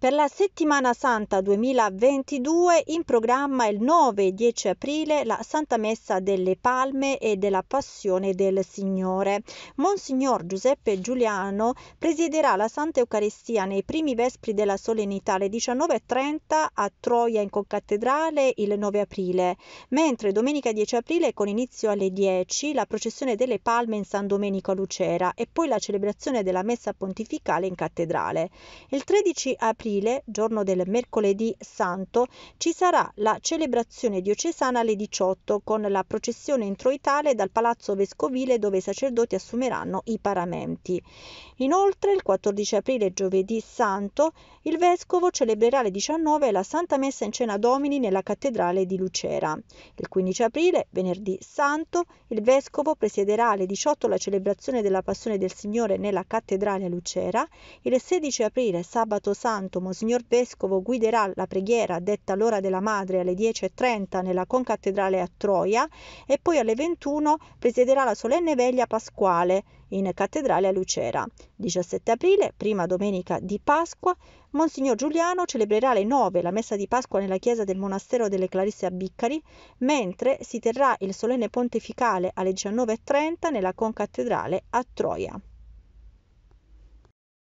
Per la settimana santa 2022 in programma il 9 e 10 aprile la Santa Messa delle Palme e della Passione del Signore. Monsignor Giuseppe Giuliano presiederà la Santa Eucaristia nei primi vespri della solennità alle 19.30 a Troia in Concattedrale il 9 aprile, mentre domenica 10 aprile con inizio alle 10 la processione delle Palme in San Domenico a Lucera e poi la celebrazione della Messa Pontificale in Cattedrale. Il 13 aprile aprile, giorno del mercoledì santo, ci sarà la celebrazione diocesana alle 18 con la processione introitale dal Palazzo Vescovile dove i sacerdoti assumeranno i paramenti. Inoltre, il 14 aprile, giovedì santo, il vescovo celebrerà alle 19 la Santa Messa in Cena Domini nella cattedrale di Lucera. Il 15 aprile, venerdì santo, il vescovo presiederà alle 18 la celebrazione della Passione del Signore nella cattedrale a Lucera. Il 16 aprile, sabato santo, Monsignor Vescovo guiderà la preghiera detta l'ora della Madre alle 10.30 nella concattedrale a Troia e poi alle 21 presiederà la solenne veglia pasquale in cattedrale a Lucera. 17 aprile, prima domenica di Pasqua, Monsignor Giuliano celebrerà alle 9 la messa di Pasqua nella chiesa del monastero delle Clarisse a Biccari, mentre si terrà il solenne pontificale alle 19.30 nella concattedrale a Troia.